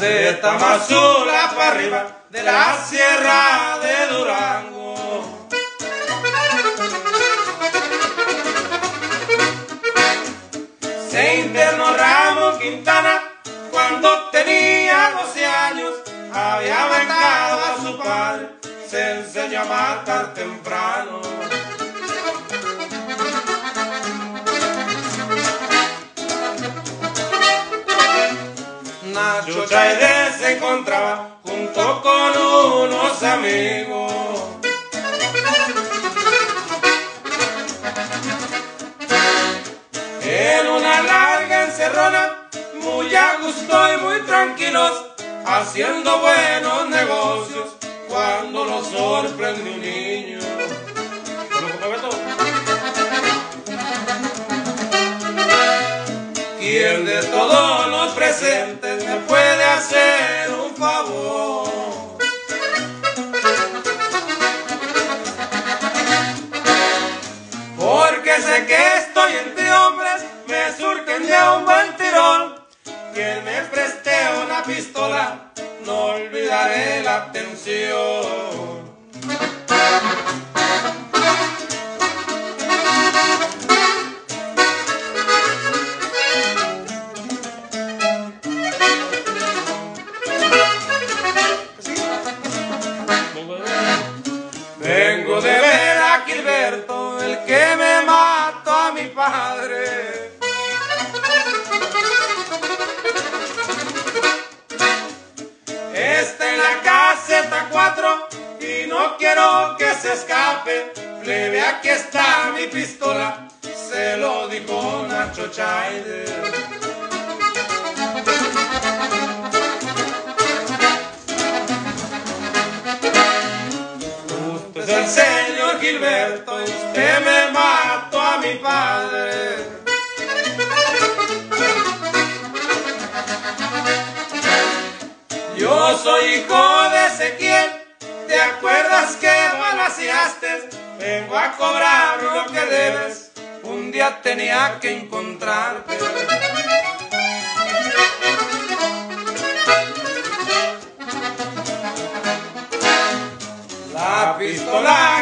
de Tamazula para arriba, de la sierra de Durango. Se internó Ramo Quintana cuando tenía 12 años, había vengado a su padre, se enseñó a matar temprano. Nacho Chaide se encontraba junto con unos amigos. En una larga encerrona, muy a gusto y muy tranquilos, haciendo buenos negocios, cuando los sorprende un niño. ¿Quién de todos los presentes puede hacer un favor? Porque sé que estoy entre hombres, me surgen de un buen tirón. Quien me preste una pistola, no olvidaré la atención. Vengo de ver a Gilberto, el que me mató a mi padre. Está en la caseta 4 y no quiero que se escape. Plebe, aquí está mi pistola, se lo dijo Nacho Chaider. El señor Gilberto, usted me mató a mi padre. Yo soy hijo de Ezequiel, ¿te acuerdas que balaseaste? Vengo a cobrar lo que debes, un día tenía que encontrarte.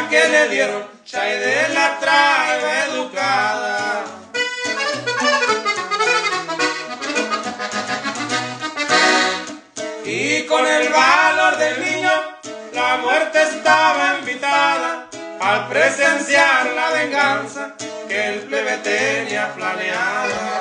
Que le dieron, Chaide la trae educada. Y con el valor del niño, la muerte estaba invitada al presenciar la venganza que el plebe tenía planeada.